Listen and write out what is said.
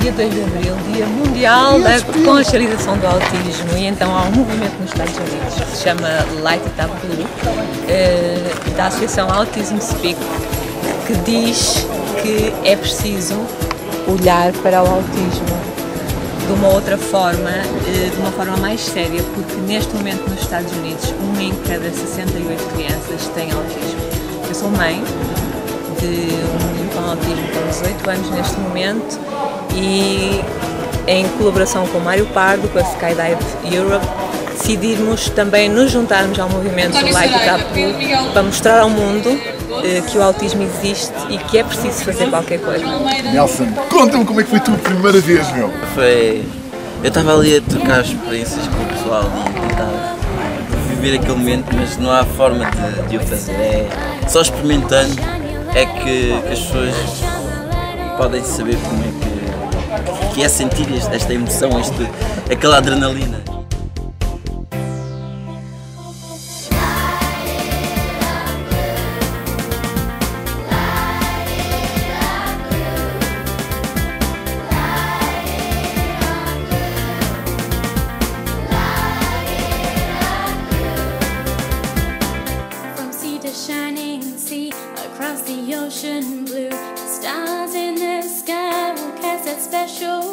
dia 2 de Abril, Dia Mundial da Conscientização do Autismo, e então há um movimento nos Estados Unidos que se chama Light It Up Blue, eh, da Associação Autism Speak, que diz que é preciso olhar para o autismo de uma outra forma, eh, de uma forma mais séria, porque neste momento nos Estados Unidos, uma em cada 68 crianças tem autismo. Eu sou mãe de um menino com autismo com 18 anos neste momento e em colaboração com o Mário Pardo, com a Skydive Europe, decidimos também nos juntarmos ao movimento Light It Up para mostrar ao mundo eh, que o autismo existe e que é preciso fazer qualquer coisa. Nelson, conta-me como é que foi a tua primeira vez, meu. Foi. Eu estava ali a trocar experiências com o pessoal e tentar viver aquele momento, mas não há forma de, de o fazer. É só experimentando é que, que as pessoas podem saber como é que, que é sentir esta emoção, este, aquela adrenalina. shining sea across the ocean blue. Stars the that special